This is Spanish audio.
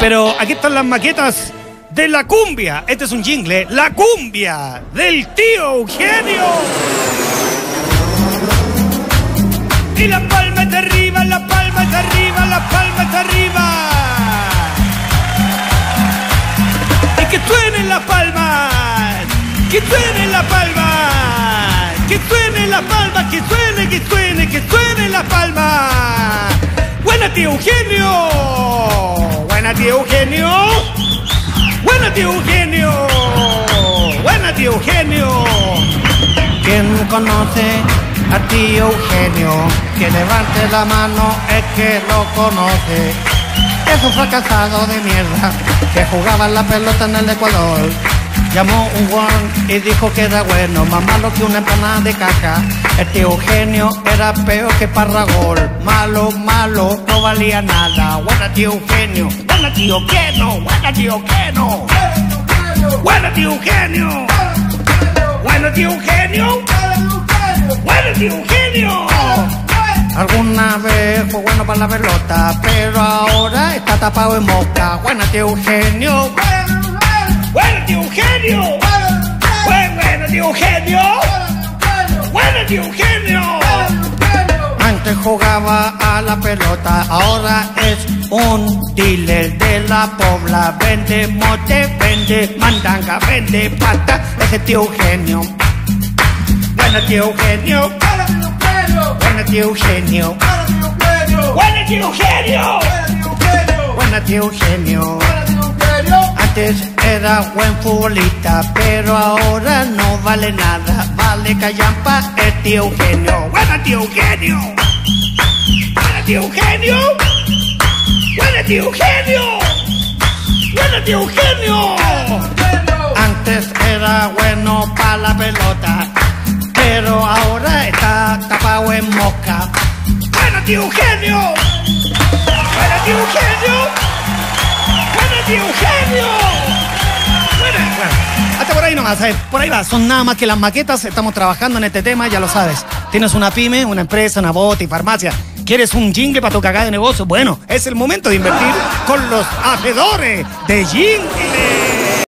Pero aquí están las maquetas de la cumbia. Este es un jingle. La cumbia del tío Eugenio. Y la palma está arriba, la palma está arriba, la palma está arriba. Y que suenen las palmas, que suenen las palmas, que suenen las palmas, que suene, que suene, que suene las palmas. Buena tío Eugenio, tío Eugenio, buena tío Eugenio, buena tío Eugenio. ¿Quién conoce a tío Eugenio? Que levante la mano es que lo conoce. Es un fracasado de mierda que jugaba la pelota en el Ecuador. Llamó un guan y dijo que era bueno, más malo que una empanada de caca. El tío Eugenio era peor que Parragol. Malo, malo, no valía nada. Buena tío Eugenio, buena tío Eugenio, buena tío Eugenio. Buena tío Eugenio. Bueno, tío Eugenio. Bueno, tío Eugenio. Alguna vez fue bueno para la pelota, pero ahora está tapado en mosca. Buena, tío. Bueno, tío Eugenio. Bueno, bueno, tío Eugenio. Bueno, tío Eugenio. Antes jugaba a la pelota, ahora es un dealer de la pobla. Vende mote, vende mandanga, vende pata. Ese tío Eugenio. Bueno, tío Eugenio. Bueno, tío Eugenio. Bueno, tío Eugenio. Bueno, tío Eugenio. Antes era buen futbolista, pero ahora no vale nada. Vale callampa el tío Eugenio. Bueno, tío Eugenio. Bueno, tío Eugenio. Bueno, tío Eugenio. Bueno, tío Eugenio. Antes era bueno para la pelota, pero ahora está tapado en mosca. Bueno, tío Eugenio. Bueno, tío Eugenio. Bueno, tío Eugenio. Bueno, hasta por ahí nomás, ¿sabes? por ahí va. Son nada más que las maquetas. Estamos trabajando en este tema, ya lo sabes. Tienes una pyme, una empresa, una bota farmacia. ¿Quieres un jingle para tu cagada de negocio? Bueno, es el momento de invertir con los hacedores de jingle.